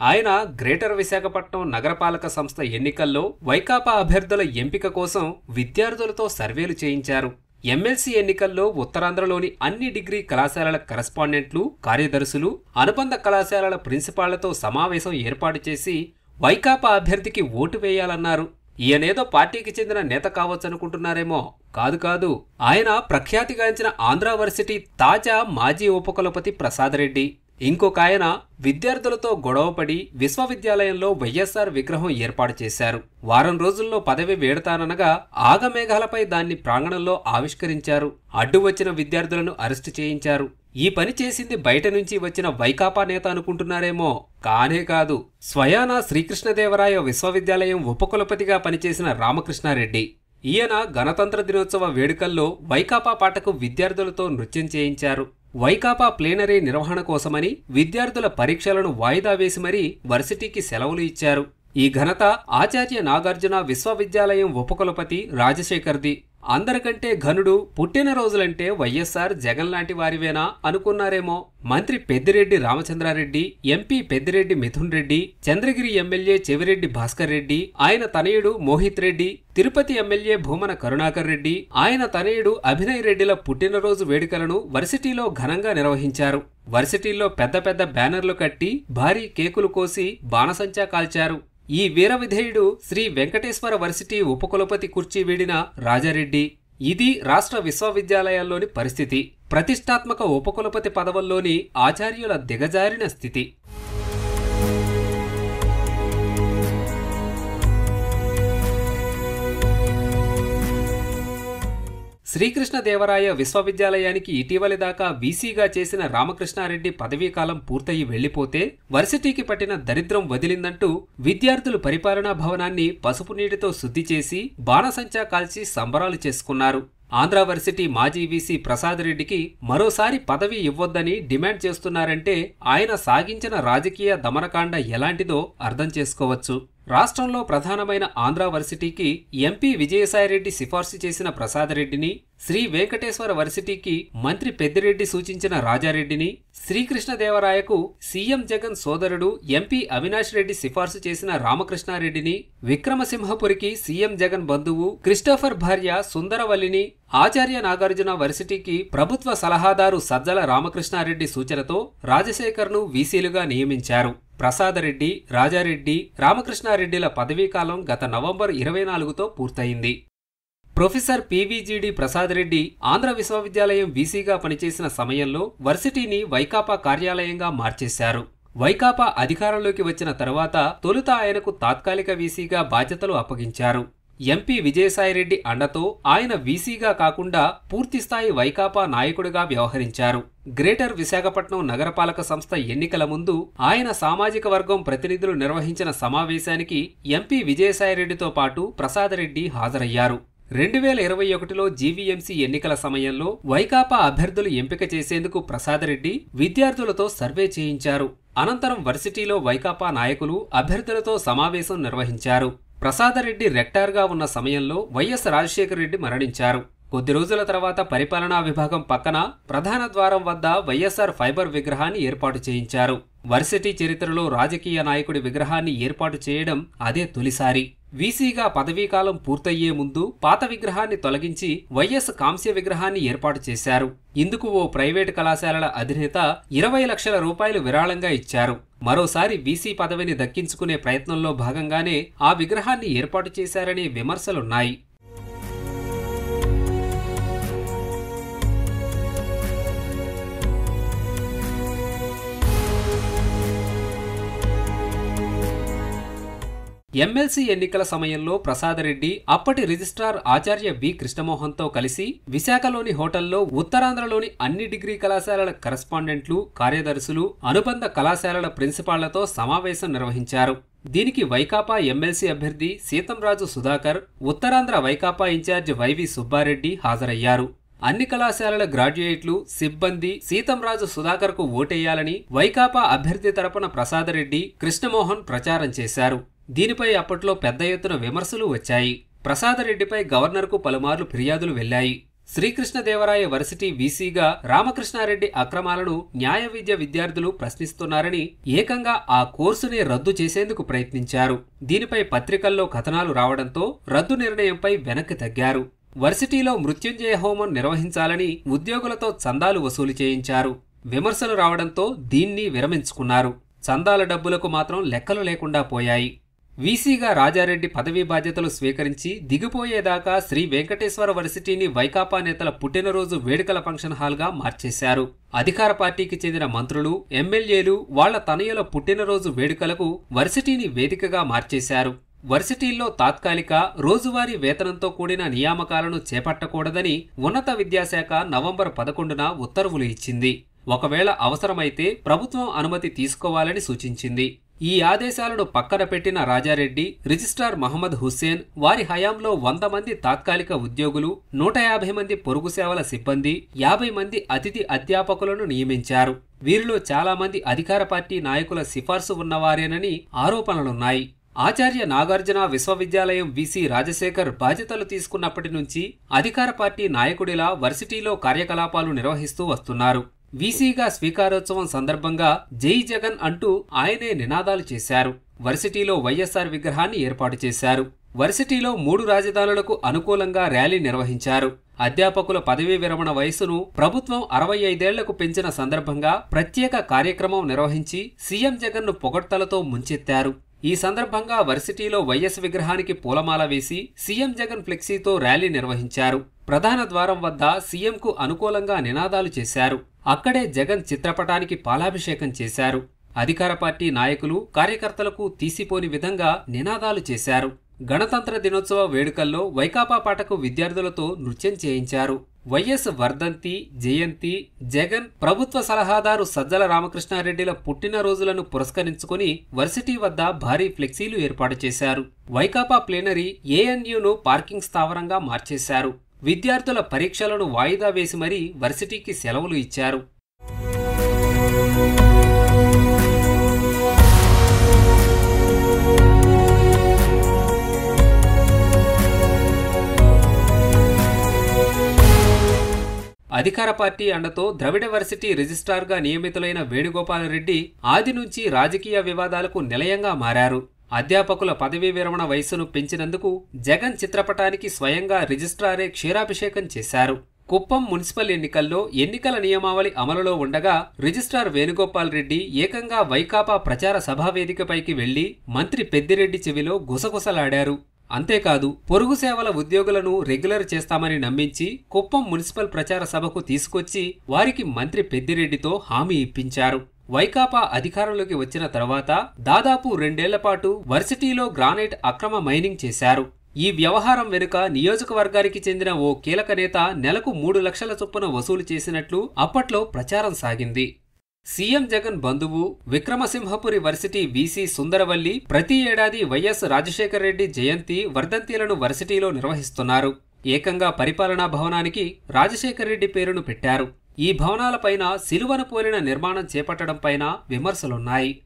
ఆయన గ్రేటర్ విశాఖపట్నం నగరపాలక సంస్థ ఎన్నికల్లో వైకాపా అభ్యర్థుల ఎంపిక కోసం విద్యార్థులతో సర్వేలు చేయించారు. ఎమ్మెల్సీ ఎన్నికల్లో ఉత్తరాంధ్రలోని అన్ని డిగ్రీ కళాశాలల కరస్పాండెంట్లు కార్యదర్శులు అనుబంధ కళాశాలల ప్రిన్సిపాళ్ళతో సమావేశం ఏర్పాటు చేసి వైకాపా అభ్యర్థికి ఓటు వేయాలన్నారు. ఈయనేదో పార్టీకి చెందిన నేత కావచ్చనుకుంటున్నారేమో. కాదు కాదు ఆయన ప్రఖ్యాతిగాంచిన ఆంధ్రావర్సిటీ తాజా మాజీ ఉపకులపతి ప్రసాద్ రెడ్డి. ఇంకొక ఆయన విద్యార్థులతో గొడవపడి విశ్వవిద్యాలయంలో వైఎస్ఆర్ విగ్రహం ఏర్పాటు చేశారు. వారం రోజుల్లో పదవి వేడతాననగా ఆగమేఘాలపై దాన్ని ప్రాంగణంలో ఆవిష్కరించారు. అడ్డు వచ్చిన విద్యార్థులను అరెస్టు చేయించారు. ఈ పని చేసింది బయట నుంచి వచ్చిన వైకాపా నేత అనుకుంటున్నారేమో. కానే కాదు. స్వయానా శ్రీకృష్ణదేవరాయ విశ్వవిద్యాలయం ఉపకులపతిగా పనిచేసిన రామకృష్ణారెడ్డి. ఈయన గణతంత్ర దినోత్సవ వేడుకల్లో వైకాపా పాటకు విద్యార్థులతో నృత్యం చేయించారు. వైకాపా ప్లేనరీ నిర్వహణ కోసమని విద్యార్థుల పరీక్షలను వాయిదా వేసి మరీ వర్సిటీకి సెలవులు ఇచ్చారు. ఈ ఘనత ఆచార్య నాగార్జున విశ్వవిద్యాలయం ఉపకులపతి రాజశేఖర్ది. అందరికంటే ఘనుడు పుట్టినరోజులంటే వైఎస్ఆర్ జగన్ లాంటి వారివేనా అనుకున్నారేమో మంత్రి పెద్దిరెడ్డి రామచంద్రారెడ్డి ఎంపీ పెద్దిరెడ్డి మిథున్ రెడ్డి చంద్రగిరి ఎమ్మెల్యే చెవిరెడ్డి భాస్కర్ రెడ్డి ఆయన తనయుడు మోహిత్ రెడ్డి తిరుపతి ఎమ్మెల్యే భూమన కరుణాకర్ రెడ్డి ఆయన తనయుడు అభినయ్ రెడ్డిల పుట్టినరోజు వేడుకలను వర్సిటీలో ఘనంగా నిర్వహించారు. వర్సిటీల్లో పెద్ద పెద్ద బ్యానర్లు కట్టి భారీ కేకులు కోసి బాణసంచా కాల్చారు. ఈ వీర విధేయుడు శ్రీ వెంకటేశ్వర వర్సిటీ ఉపకులపతి కుర్చీ వీడిన రాజారెడ్డి. ఇది రాష్ట్ర విశ్వవిద్యాలయాల్లోని పరిస్థితి. ప్రతిష్టాత్మక ఉపకులపతి పదవుల్లోని ఆచార్యుల దిగజారిన స్థితి. శ్రీకృష్ణదేవరాయ విశ్వవిద్యాలయానికి ఇటీవలి దాకా వీసీగా చేసిన రామకృష్ణారెడ్డి పదవీకాలం పూర్తయి వెళ్ళిపోతే వర్సిటీకి పట్టిన దరిద్రం వదిలిందంటూ విద్యార్థులు పరిపాలనా భవనాన్ని పసుపు నీటితో శుద్ధి చేసి బాణసంచా కాల్చి సంబరాలు చేసుకున్నారు. ఆంధ్ర వర్సిటీ మాజీ వీసీ ప్రసాద్ రెడ్డికి మరోసారి పదవి ఇవ్వొద్దని డిమాండ్ చేస్తున్నారంటే ఆయన సాగించిన రాజకీయ దమనకాండ ఎలాంటిదో అర్థం చేసుకోవచ్చు. రాష్ట్రంలో ప్రధానమైన ఆంధ్ర వర్సిటీకి ఎంపీ విజయసాయిరెడ్డి సిఫార్సు చేసిన ప్రసాదరెడ్డిని శ్రీ వెంకటేశ్వర వర్సిటీకి మంత్రి పెద్దిరెడ్డి సూచించిన రాజారెడ్డిని శ్రీకృష్ణదేవరాయకు సీఎం జగన్ సోదరుడు ఎంపీ అవినాష్ రెడ్డి సిఫార్సు చేసిన రామకృష్ణారెడ్డిని విక్రమసింహపురికి సీఎం జగన్ బంధువు క్రిస్టోఫర్ భార్య సుందరవల్లిని ఆచార్య నాగార్జున వర్సిటీకి ప్రభుత్వ సలహాదారు సజ్జల రామకృష్ణారెడ్డి సూచనతో రాజశేఖర్ను వీసీలుగా నియమించారు. ప్రసాదరెడ్డి రాజారెడ్డి రామకృష్ణారెడ్డిల పదవీకాలం గత నవంబర్ ఇరవై నాలుగుతో పూర్తయింది. ప్రొఫెసర్ పీవీజీడి ప్రసాదరెడ్డి ఆంధ్ర విశ్వవిద్యాలయం వీసీగా పనిచేసిన సమయంలో వర్సిటీని వైకాపా కార్యాలయంగా మార్చేశారు. వైకాపా అధికారంలోకి వచ్చిన తరువాత తొలుత ఆయనకు తాత్కాలిక వీసీగా బాధ్యతలు అప్పగించారు. ఎంపీ విజయసాయిరెడ్డి అండతో ఆయన వీసీగా కాకుండా పూర్తిస్థాయి వైకాపా నాయకుడిగా వ్యవహరించారు. గ్రేటర్ విశాఖపట్నం నగరపాలక సంస్థ ఎన్నికల ముందు ఆయన సామాజిక వర్గం ప్రతినిధులు నిర్వహించిన సమావేశానికి ఎంపీ విజయసాయిరెడ్డితో పాటు ప్రసాదరెడ్డి హాజరయ్యారు. రెండు వేల ఇరవై ఒకటిలో జీవీఎంసీ ఎన్నికల సమయంలో వైకాపా అభ్యర్థులు ఎంపిక చేసేందుకు ప్రసాదరెడ్డి విద్యార్థులతో సర్వే చేయించారు. అనంతరం వర్సిటీలో వైకాపా నాయకులు అభ్యర్థులతో సమావేశం నిర్వహించారు. ప్రసాదరెడ్డి రెక్టార్గా ఉన్న సమయంలో వైఎస్ రాజశేఖర రెడ్డి మరణించారు. కొద్ది రోజుల తర్వాత పరిపాలనా విభాగం పక్కన ప్రధాన ద్వారం వద్ద వైఎస్ఆర్ ఫైబర్ విగ్రహాన్ని ఏర్పాటు చేయించారు. వర్సిటీ చరిత్రలో రాజకీయ నాయకుడి విగ్రహాన్ని ఏర్పాటు చేయడం అదే తొలిసారి. వీసీగా పదవీకాలం పూర్తయ్యే ముందు పాత విగ్రహాన్ని తొలగించి వైఎస్ కాంస్య విగ్రహాన్ని ఏర్పాటు చేశారు. ఇందుకు ఓ ప్రైవేటు కళాశాలల అధినేత ఇరవై లక్షల రూపాయలు విరాళంగా ఇచ్చారు. మరోసారి వీసీ పదవిని దక్కించుకునే ప్రయత్నంలో భాగంగానే ఆ విగ్రహాన్ని ఏర్పాటు చేశారనే విమర్శలున్నాయి. ఎమ్మెల్సీ ఎన్నికల సమయంలో ప్రసాదరెడ్డి అప్పటి రిజిస్ట్రార్ ఆచార్య వి కృష్ణమోహన్తో కలిసి విశాఖలోని హోటల్లో ఉత్తరాంధ్రలోని అన్ని డిగ్రీ కళాశాలల కరస్పాండెంట్లు కార్యదర్శులు అనుబంధ కళాశాలల ప్రిన్సిపాళ్ళతో సమావేశం నిర్వహించారు. దీనికి వైకాపా ఎమ్మెల్సీ అభ్యర్థి సీతంరాజు సుధాకర్ ఉత్తరాంధ్ర వైకాపా ఇన్ఛార్జ్ వైవి సుబ్బారెడ్డి హాజరయ్యారు. అన్ని కళాశాలల గ్రాడ్యుయేట్లు సిబ్బంది సీతంరాజు సుధాకర్కు ఓటేయాలని వైకాపా అభ్యర్థి తరపున ప్రసాదరెడ్డి కృష్ణమోహన్ ప్రచారం చేశారు. దీనిపై అప్పట్లో పెద్ద ఎత్తున విమర్శలు వచ్చాయి. ప్రసాదరెడ్డిపై గవర్నర్కు పలుమార్లు ఫిర్యాదులు వెళ్ళాయి శ్రీకృష్ణదేవరాయ వర్సిటీ వీసీగా రామకృష్ణారెడ్డి అక్రమాలను న్యాయ విద్య విద్యార్థులు ప్రశ్నిస్తున్నారని ఏకంగా ఆ కోర్సునే రద్దు చేసేందుకు ప్రయత్నించారు. దీనిపై పత్రికల్లో కథనాలు రావడంతో రద్దు నిర్ణయంపై వెనక్కి తగ్గారు. వర్సిటీలో మృత్యుంజయ హోమం నిర్వహించాలని ఉద్యోగులతో చందాలు వసూలు చేయించారు. విమర్శలు రావడంతో దీన్ని విరమించుకున్నారు. చందాల డబ్బులకు మాత్రం లెక్కలు లేకుండా పోయాయి. వీసీగా రాజారెడ్డి పదవీ బాధ్యతలు స్వీకరించి దిగిపోయేదాకా శ్రీ వెంకటేశ్వర వర్సిటీని వైకాపా నేతల పుట్టినరోజు వేడుకల ఫంక్షన్ హాల్గా మార్చేశారు. అధికార పార్టీకి చెందిన మంత్రులు ఎమ్మెల్యేలు వాళ్ళ తనయుల పుట్టినరోజు వేడుకలకు వర్సిటీని వేదికగా మార్చేశారు. వర్సిటీల్లో తాత్కాలిక రోజువారీ వేతనంతో కూడిన నియామకాలను చేపట్టకూడదని ఉన్నత విద్యాశాఖ నవంబర్ పదకొండున ఉత్తర్వులు ఇచ్చింది. ఒకవేళ అవసరమైతే ప్రభుత్వం అనుమతి తీసుకోవాలని సూచించింది. ఈ ఆదేశాలను పక్కన పెట్టిన రాజారెడ్డి రిజిస్ట్రార్ మహమ్మద్ హుస్సేన్ వారి హయాంలో వంద మంది తాత్కాలిక ఉద్యోగులు నూట యాభై మంది పొరుగు సేవల సిబ్బంది యాభై మంది అతిథి అధ్యాపకులను నియమించారు. వీరిలో చాలామంది అధికార పార్టీ నాయకుల సిఫార్సు ఉన్నవారేనని ఆరోపణలున్నాయి. ఆచార్య నాగార్జున విశ్వవిద్యాలయం వీసీ రాజశేఖర్ బాధ్యతలు తీసుకున్నప్పటి నుంచి అధికార పార్టీ నాయకుడిలా వర్సిటీలో కార్యకలాపాలు నిర్వహిస్తూ వస్తున్నారు. వీసీగా స్వీకారోత్సవం సందర్భంగా జై జగన్ అంటూ ఆయనే నినాదాలు చేశారు. వర్సిటీలో వైఎస్ఆర్ విగ్రహాన్ని ఏర్పాటు చేశారు. వర్సిటీలో మూడు రాజధానులకు అనుకూలంగా ర్యాలీ నిర్వహించారు. అధ్యాపకుల పదవీ విరమణ వయసును ప్రభుత్వం అరవై ఐదేళ్ళకు పెంచిన సందర్భంగా ప్రత్యేక కార్యక్రమం నిర్వహించి సీఎం జగన్ను పొగడ్తలతో ముంచెత్తారు. ఈ సందర్భంగా వర్సిటీలో వైఎస్ విగ్రహానికి పూలమాల వేసి సీఎం జగన్ ఫ్లెక్సీతో ర్యాలీ నిర్వహించారు. ప్రధాన ద్వారం వద్ద సీఎంకు అనుకూలంగా నినాదాలు చేశారు. అక్కడే జగన్ చిత్రపటానికి పాలాభిషేకం చేశారు. అధికార పార్టీ నాయకులు కార్యకర్తలకు తీసిపోని విధంగా నినాదాలు చేశారు. గణతంత్ర దినోత్సవ వేడుకల్లో వైకాపా పాటకు విద్యార్థులతో నృత్యం చేయించారు. వైఎస్ వర్ధంతి జయంతి జగన్ ప్రభుత్వ సలహాదారు సజ్జల రామకృష్ణారెడ్డిల పుట్టినరోజులను పురస్కరించుకుని వర్సిటీ వద్ద భారీ ఫ్లెక్సీలు ఏర్పాటు చేశారు. వైకాపా ప్లేనరీ ఏఎన్యూను పార్కింగ్ స్థావరంగా మార్చేశారు. విద్యార్థుల పరీక్షలను వాయిదా వేసి మరీ వర్సిటీకి సెలవులు ఇచ్చారు. అధికార పార్టీ అండతో ద్రవిడ వర్సిటీ రిజిస్ట్రార్గా నియమితులైన వేణుగోపాలరెడ్డి ఆది నుంచి రాజకీయ వివాదాలకు నిలయంగా మారారు. అధ్యాపకుల పదవీ విరమణ వయస్సును పెంచినందుకు జగన్ చిత్రపటానికి స్వయంగా రిజిస్ట్రారే క్షీరాభిషేకం చేశారు. కుప్పం మున్సిపల్ ఎన్నికల్లో ఎన్నికల నియమావళి అమలులో ఉండగా రిజిస్ట్రార్ వేణుగోపాల్ రెడ్డి ఏకంగా వైకాపా ప్రచార సభావేదికపైకి వెళ్ళి మంత్రి పెద్దిరెడ్డి చెవిలో గుసగుసలాడారు. అంతేకాదు పొరుగు సేవల ఉద్యోగులను రెగ్యులర్ చేస్తామని నమ్మించి కుప్పం మున్సిపల్ ప్రచార సభకు తీసుకొచ్చి వారికి మంత్రి పెద్దిరెడ్డితో హామీ ఇప్పించారు. వైకాపా అధికారంలోకి వచ్చిన తర్వాత దాదాపు రెండేళ్ళ పాటు వర్సిటీలో గ్రానైట్ అక్రమ మైనింగ్ చేశారు. ఈ వ్యవహారం వెనుక నియోజకవర్గానికి చెందిన ఓ కీలక నేత నెలకు మూడు లక్షల చొప్పున వసూలు చేసినట్లు అప్పట్లో ప్రచారం సాగింది. సీఎం జగన్ బంధువు విక్రమసింహపురి వర్సిటీ వీసీ సుందరవల్లి ప్రతి ఏడాది వైఎస్ రాజశేఖర రెడ్డి జయంతి వర్ధంతిలను వర్సిటీలో నిర్వహిస్తున్నారు. ఏకంగా పరిపాలనా భవనానికి రాజశేఖర రెడ్డి పేరును పెట్టారు. ఈ భవనాలపైన సిలువను పోలిన నిర్మాణం చేపట్టడంపైన విమర్శలున్నాయి.